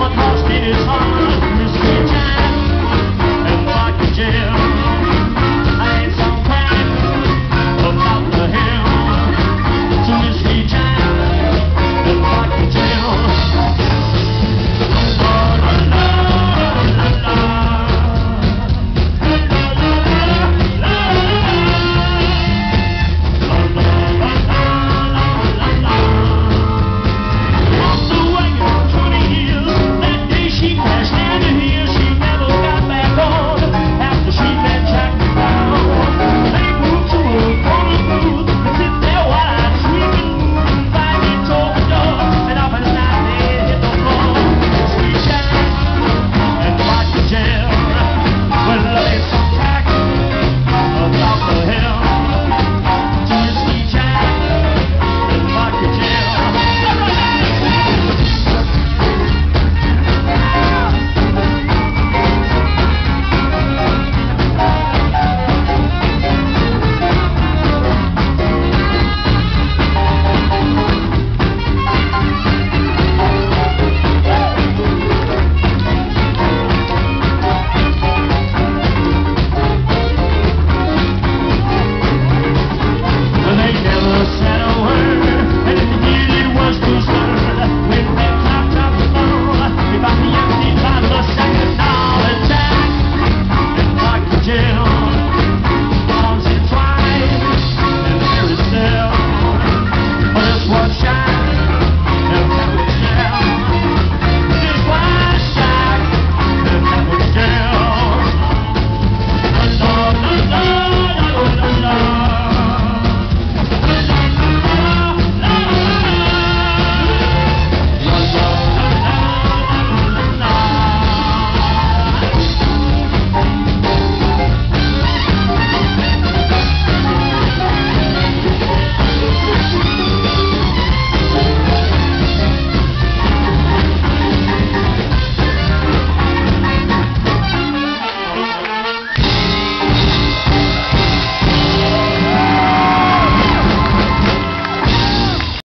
Holocaust in his heart, Christmas time.